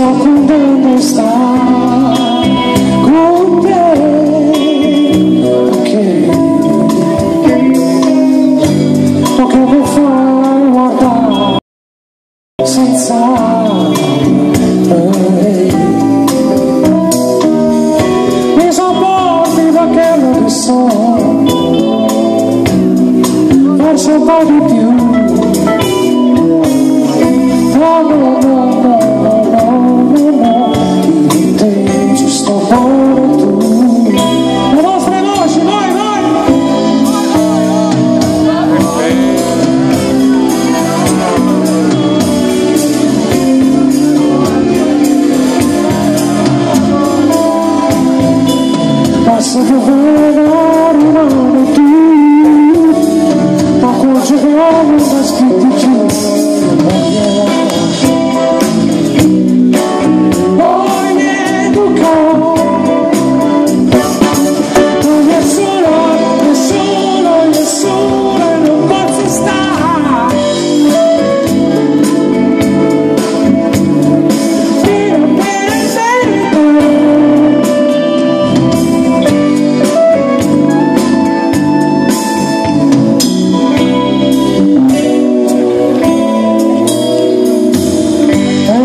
contento estar con te. Perché che mi fai guardare senza me. Mi sopporti da quello che so. Forse un po' di più. No no no no Jesus.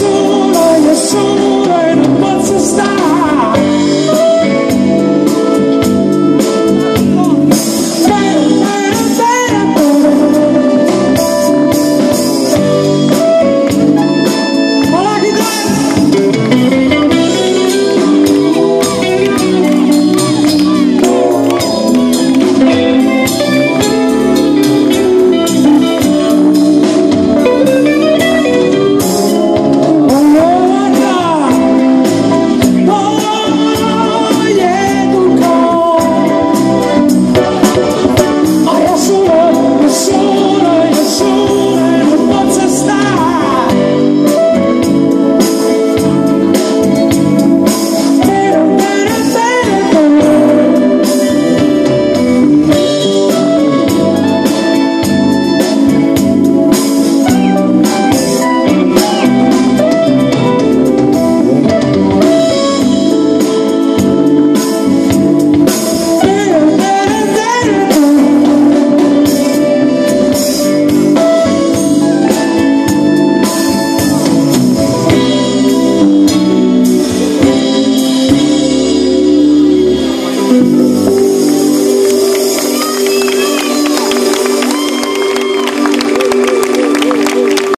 soul.